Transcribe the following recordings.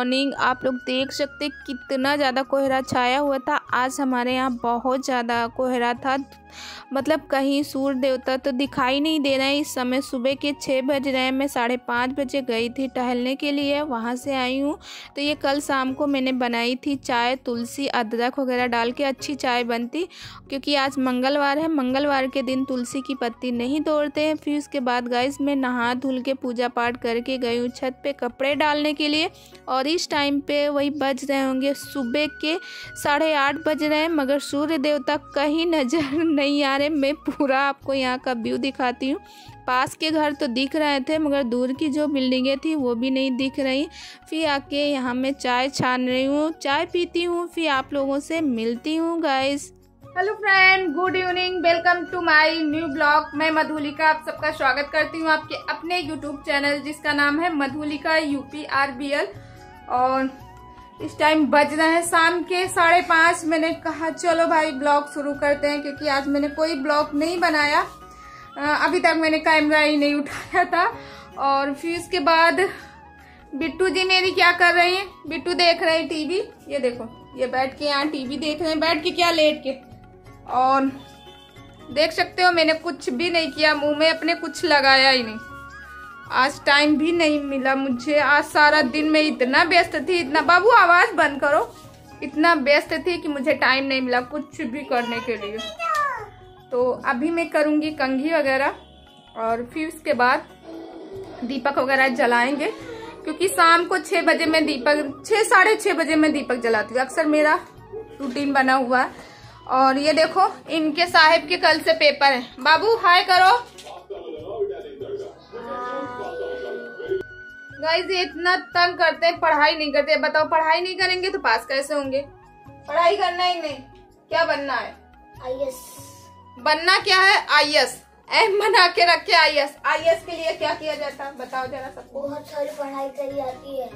Morning आप लोग देख सकते कितना ज़्यादा कोहरा छाया हुआ था। आज हमारे यहाँ बहुत ज़्यादा कोहरा था। मतलब कहीं सूर्य देवता तो दिखाई नहीं दे रहा है। इस समय सुबह के छः बज रहे हैं। मैं साढ़े पाँच बजे गई थी टहलने के लिए। वहाँ से आई हूँ। तो ये कल शाम को मैंने बनाई थी चाय, तुलसी, अदरक वगैरह डाल के अच्छी चाय बनती। क्योंकि आज मंगलवार है। मंगलवार के दिन तुलसी की पत्ती नहीं तोड़ते हैं। फिर उसके बाद गाइस मैं नहा धुल के पूजा पाठ करके गई हूँ छत पे कपड़े डालने के लिए। और इस टाइम पे वही बज रहे होंगे। सुबह के साढ़े आठ बज रहे हैं, मगर सूर्य देवता कहीं नज़र नहीं आ रहे। मैं पूरा आपको यहाँ का व्यू दिखाती हूँ। पास के घर तो दिख रहे थे, मगर दूर की जो बिल्डिंगें थी, वो भी नहीं दिख रही। फिर आके यहाँ मैं चाय छान रही हूँ, चाय पीती हूँ, फिर आप लोगों से मिलती हूँ guys hello friend good evening welcome to my new blog मैं मधुलिका, आप सबका स्वागत करती हूँ आपके अपने यूट्यूब चैनल जिसका नाम है Madhulika UP R B L और इस टाइम बज रहे हैं शाम के साढ़े पाँच। मैंने कहा, चलो भाई ब्लॉग शुरू करते हैं, क्योंकि आज मैंने कोई ब्लॉग नहीं बनाया। अभी तक मैंने कैमरा ही नहीं उठाया था। और फिर उसके बाद बिट्टू जी मेरी क्या कर रही हैं? बिट्टू देख रहे हैं टीवी ये देखो, ये बैठ के यहाँ टीवी देख रहे हैं, बैठ के क्या लेट के। और देख सकते हो, मैंने कुछ भी नहीं किया, मुँह में अपने कुछ लगाया ही नहीं। आज टाइम भी नहीं मिला मुझे। आज सारा दिन में इतना व्यस्त थी, इतना बाबू, आवाज़ बंद करो। इतना व्यस्त थी कि मुझे टाइम नहीं मिला कुछ भी करने के लिए। तो अभी मैं करूँगी कंघी वगैरह और फिर उसके बाद दीपक वगैरह जलाएँगे। क्योंकि शाम को छः बजे मैं दीपक छः साढ़े छः बजे मैं दीपक जलाती हूँ। अक्सर मेरा रूटीन बना हुआ है। और ये देखो, इनके साहेब के कल से पेपर है। बाबू हाय करो। गाइस ये इतना तंग करते हैं पढ़ाई नहीं करते। बताओ पढ़ाई नहीं करेंगे तो पास कैसे होंगे? पढ़ाई करना ही नहीं। क्या बनना है? आईएस बनना क्या है? आई एस एम बना के रखे आई एस आई एस के लिए क्या किया जाता है? बताओ जरा सबको बहुत सारी पढ़ाई करी जाती है।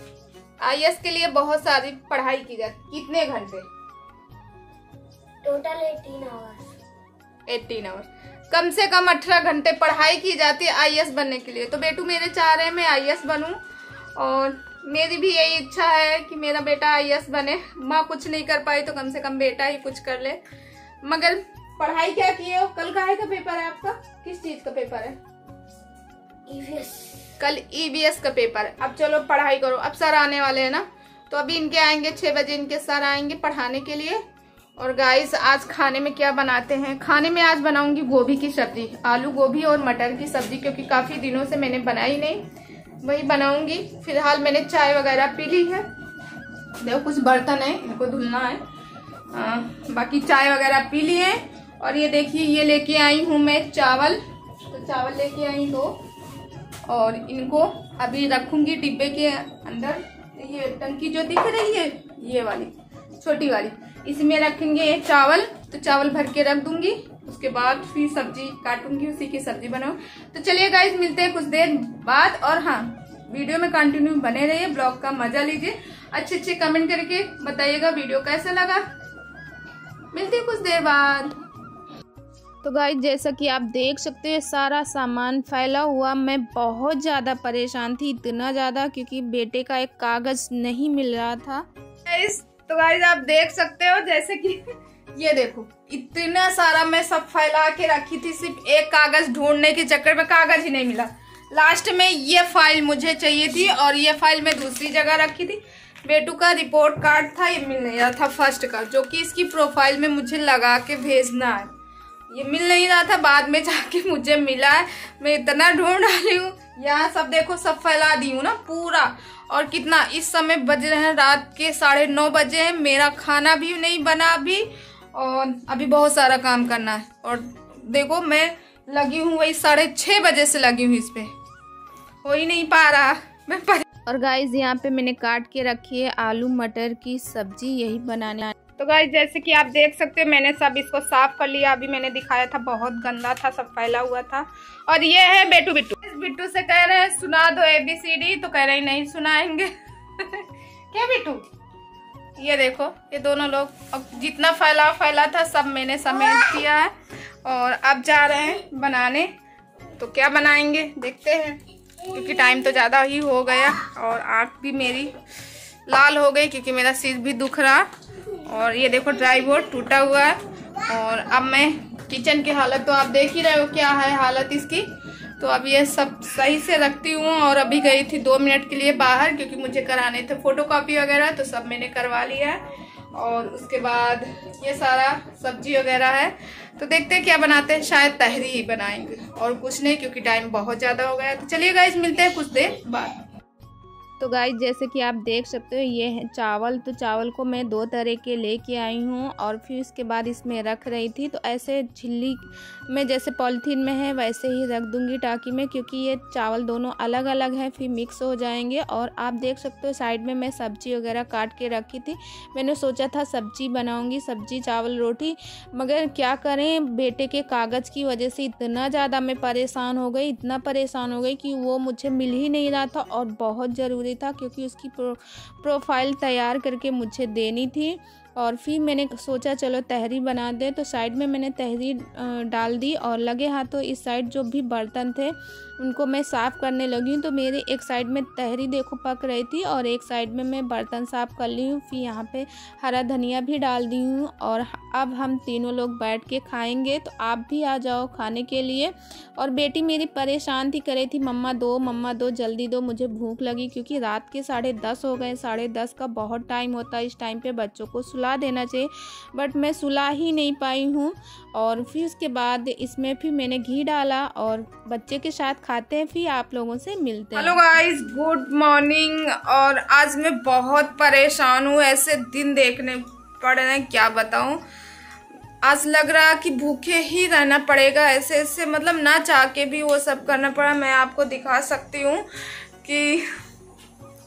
आई एस के लिए बहुत सारी पढ़ाई की जाती कितने घंटे? Total eighteen hours eighteen hours कम से कम अठारह घंटे पढ़ाई की जाती है आई बनने के लिए। तो बेटू मेरे चाह रहे हैं मैं आई बनूं। और मेरी भी यही इच्छा है कि मेरा बेटा आई बने। माँ कुछ नहीं कर पाई तो कम से कम बेटा ही कुछ कर ले। मगर पढ़ाई क्या किए हो? कल का पेपर है आपका? किस चीज़ का पेपर है? ईवीएस कल ईवीएस का पेपर है। अब चलो पढ़ाई करो। अब सर आने वाले हैं ना? तो अभी इनके आएँगे छह बजे इनके सर आएँगे पढ़ाने के लिए। और गाइस आज खाने में क्या बनाते हैं? खाने में आज बनाऊँगी गोभी की सब्ज़ी आलू गोभी और मटर की सब्ज़ी क्योंकि काफ़ी दिनों से मैंने बनाई नहीं। वही बनाऊँगी। फ़िलहाल मैंने चाय वगैरह पी ली है। देखो कुछ बर्तन है इनको धुलना है। आ, बाकी चाय वगैरह पी ली है। और ये देखिए ये लेके आई हूँ मैं चावल। तो चावल लेके आई दो। और इनको अभी रखूँगी डिब्बे के अंदर। ये टंकी जो दिख रही है ये वाली छोटी वाली। इसमें रखेंगे चावल। तो चावल भर के रख दूँगी। उसके बाद फिर सब्ज़ी काटूँगी उसी की सब्ज़ी बनाऊ तो चलिए गाइज़ मिलते हैं कुछ देर बाद और हाँ वीडियो में कंटिन्यू बने रहिए ब्लॉग का मज़ा लीजिए। अच्छे अच्छे कमेंट करके बताइएगा वीडियो कैसा लगा। मिलते हैं कुछ देर बाद। तो गाइज़ जैसा कि आप देख सकते हैं सारा सामान फैला हुआ। मैं बहुत ज़्यादा परेशान थी इतना ज़्यादा क्योंकि बेटे का एक कागज़ नहीं मिल रहा था। तो गाइज़ आप देख सकते हो जैसे कि ये देखो। इतना सारा मैं सब फैला के रखी थी, सिर्फ़ एक कागज़ ढूँढने के चक्कर में कागज़ ही नहीं मिला। लास्ट में ये फ़ाइल मुझे चाहिए थी और ये फ़ाइल मैं दूसरी जगह रखी थी। बेटू का रिपोर्ट कार्ड था, ये मिल नहीं रहा था फ़र्स्ट का, जो कि इसकी प्रोफ़ाइल में मुझे लगा के भेजना है। ये मिल नहीं रहा था, बाद में जाके मुझे मिला है। मैं इतना ढूंढ डाली हूँ, यहाँ सब देखो, सब फैला दी हूँ ना, पूरा। और कितना, इस समय बज रहे हैं, रात के साढ़े नौ बजे हैं, मेरा खाना भी नहीं बना अभी। और अभी बहुत सारा काम करना है। और देखो मैं लगी हूँ वही साढ़े छः बजे से लगी हूँ इस पे। हो ही नहीं पा रहा। मैं पर... और गाइस यहाँ पे मैंने काट के रखी है आलू मटर की सब्ज़ी यही बनाने तो गाइस जैसे कि आप देख सकते हो मैंने सब इसको साफ़ कर लिया। अभी मैंने दिखाया था बहुत गंदा था सब फैला हुआ था। और ये है बेटू बिट्टू। बिट्टू से कह रहे हैं सुना दो एबीसीडी तो कह रहे नहीं सुनाएँगे। क्या बिट्टू? ये देखो, ये दोनों लोग, अब जितना फैला फैला था, सब मैंने समेट दिया है। और अब जा रहे हैं बनाने। तो क्या बनाएँगे? देखते हैं। क्योंकि टाइम तो ज़्यादा ही हो गया और आँख भी मेरी लाल हो गई क्योंकि मेरा सिर भी दुख रहा। और ये देखो ड्राई बोर्ड टूटा हुआ है। और अब मैं किचन की हालत तो आप देख ही रहे हो क्या है हालत इसकी। तो अब ये सब सही से रखती हूँ और अभी गई थी दो मिनट के लिए बाहर क्योंकि मुझे कराने थे फ़ोटो कॉपी वगैरह तो सब मैंने करवा लिया है। और उसके बाद ये सारा सब्ज़ी वगैरह है। तो देखते हैं क्या बनाते हैं। शायद तहरी ही बनाएँगे। और कुछ नहीं क्योंकि टाइम बहुत ज़्यादा हो गया तो चलिए गाइज़ मिलते हैं कुछ देर बाद। तो गाइस जैसे कि आप देख सकते हो, ये है चावल। तो चावल को मैं दो तरह के लेके आई हूँ और फिर उसके बाद इसमें रख रही थी। तो ऐसे झिल्ली में जैसे पॉलीथीन में है, वैसे ही रख दूँगी टाँकी में, क्योंकि ये चावल दोनों अलग अलग हैं, फिर मिक्स हो जाएँगे। और आप देख सकते हो साइड में मैं सब्ज़ी वगैरह काट के रखी थी। मैंने सोचा था सब्ज़ी बनाऊँगी, सब्ज़ी, चावल, रोटी, मगर क्या करें, बेटे के कागज़ की वजह से इतना ज़्यादा मैं परेशान हो गई, इतना परेशान हो गई कि वो मुझे मिल ही नहीं रहा था और बहुत ज़रूरी था क्योंकि उसकी प्रो, प्रोफ़ाइल तैयार करके मुझे देनी थी। और फिर मैंने सोचा, चलो तहरी बना दे। तो साइड में मैंने तहरी डाल दी और लगे हाथों इस साइड जो भी बर्तन थे, उनको मैं साफ़ करने लगी हूँ। तो मेरे एक साइड में तहरी देखो पक रही थी और एक साइड में मैं बर्तन साफ़ कर ली हूँ। फिर यहाँ पे हरा धनिया भी डाल दी हूँ और अब हम तीनों लोग बैठ के खाएँगे। तो आप भी आ जाओ खाने के लिए। और बेटी मेरी परेशान थी करे थी, मम्मा दो मम्मा दो, जल्दी दो, मुझे भूख लगी क्योंकि रात के साढ़े दस हो गए। साढ़े दस का बहुत टाइम होता है इस टाइम पर बच्चों को सुला देना चाहिए बट मैं सुला ही नहीं पाई हूँ। और फिर उसके बाद इसमें फिर मैंने घी डाला और बच्चे के साथ खाते हैं, फिर आप लोगों से मिलते हैं। हेलो गाइस गुड मॉर्निंग और आज मैं बहुत परेशान हूँ, ऐसे दिन देखने पड़ रहे हैं, क्या बताऊँ। आज लग रहा कि भूखे ही रहना पड़ेगा ऐसे ऐसे मतलब ना चाह के भी वो सब करना पड़ा। मैं आपको दिखा सकती हूँ कि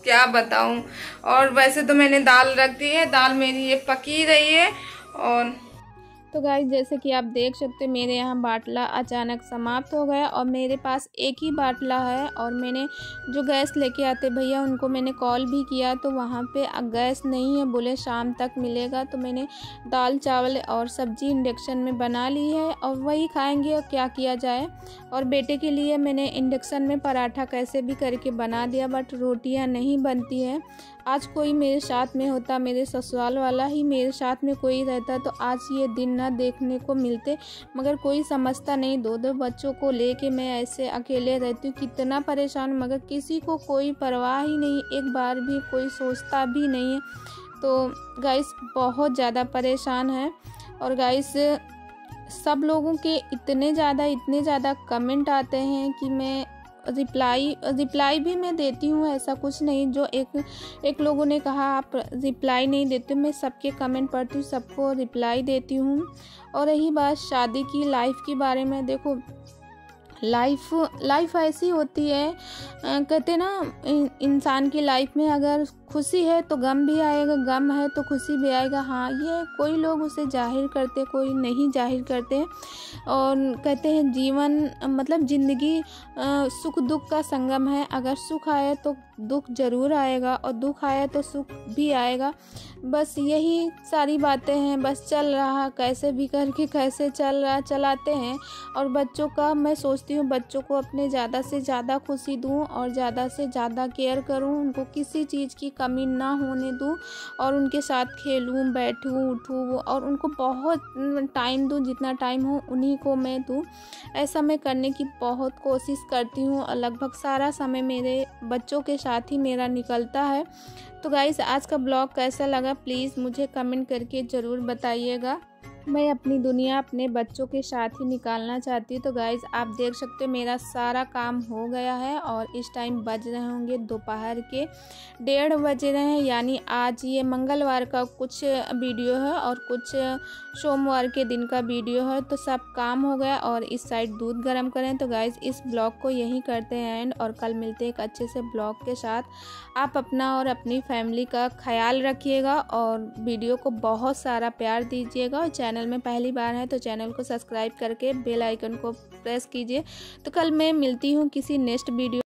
क्या बताऊँ? और वैसे तो मैंने दाल रख दी है। दाल मेरी ये पकी रही है और तो गाइस जैसे कि आप देख सकते हैं, मेरे यहाँ बाटला अचानक समाप्त हो गया और मेरे पास एक ही बाटला है और मैंने जो गैस लेके आते भैया, उनको मैंने कॉल भी किया तो वहाँ पे गैस नहीं है, बोले शाम तक मिलेगा। तो मैंने दाल, चावल और सब्ज़ी इंडक्शन में बना ली है और वही खाएँगे और क्या किया जाए। और बेटे के लिए मैंने इंडक्शन में पराठा कैसे भी करके बना दिया बट रोटियाँ नहीं बनती हैं। आज कोई मेरे साथ में होता, मेरे ससुराल वाला ही मेरे साथ में कोई रहता तो आज ये दिन ना देखने को मिलते, मगर कोई समझता नहीं। दो दो बच्चों को लेके मैं ऐसे अकेले रहती हूँ, कितना परेशान। मगर किसी को कोई परवाह ही नहीं, एक बार भी कोई सोचता भी नहीं है। तो गाइस बहुत ज़्यादा परेशान है। और गाइस सब लोगों के इतने ज़्यादा इतने ज़्यादा कमेंट आते हैं कि मैं रिप्लाई रिप्लाई भी मैं देती हूँ, ऐसा कुछ नहीं। जो एक एक लोगों ने कहा, आप रिप्लाई नहीं देते, मैं सबके कमेंट पढ़ती हूँ, सबको रिप्लाई देती हूँ। और रही बात शादी की, लाइफ के बारे में, देखो लाइफ लाइफ ऐसी होती है कहते ना इंसान की लाइफ में अगर खुशी है तो गम भी आएगा, गम है तो खुशी भी आएगा। हाँ ये कोई लोग उसे ज़ाहिर करते, कोई नहीं ज़ाहिर करते। और कहते हैं जीवन मतलब ज़िंदगी सुख दुख का संगम है। अगर सुख आए तो दुख ज़रूर आएगा और दुख आए तो सुख भी आएगा। बस यही सारी बातें हैं, बस चल रहा, कैसे भी करके कैसे चल रहा, चलाते हैं। और बच्चों का मैं सोचती हूँ, बच्चों को अपने ज़्यादा से ज़्यादा खुशी दूँ और ज़्यादा से ज़्यादा केयर करूँ, उनको किसी चीज़ की कमी ना होने दूँ और उनके साथ खेलूँ, बैठूँ, उठूँ और उनको बहुत टाइम दूँ, जितना टाइम हो उन्हीं को मैं दूँ। ऐसा मैं करने की बहुत कोशिश करती हूँ और लगभग सारा समय मेरे बच्चों के साथ ही मेरा निकलता है। तो गाइस आज का ब्लॉग कैसा लगा? प्लीज़ मुझे कमेंट करके ज़रूर बताइएगा। मैं अपनी दुनिया अपने बच्चों के साथ ही निकालना चाहती हूँ। तो गाइज़ आप देख सकते हो मेरा सारा काम हो गया है और इस टाइम बज रहे होंगे दोपहर के डेढ़ बज रहे हैं। यानी आज ये मंगलवार का कुछ वीडियो है और कुछ सोमवार के दिन का वीडियो है। तो सब काम हो गया और इस साइड दूध गर्म करें। तो गाइज़ इस ब्लॉग को यहीं करते हैं एंड और कल मिलते हैं एक अच्छे से ब्लॉग के साथ। आप अपना और अपनी फैमिली का ख्याल रखिएगा और वीडियो को बहुत सारा प्यार दीजिएगा और चैनल चैनल में पहली बार हैं तो चैनल को सब्सक्राइब करके बेल आइकन को प्रेस कीजिए। तो कल मैं मिलती हूँ किसी नेक्स्ट वीडियो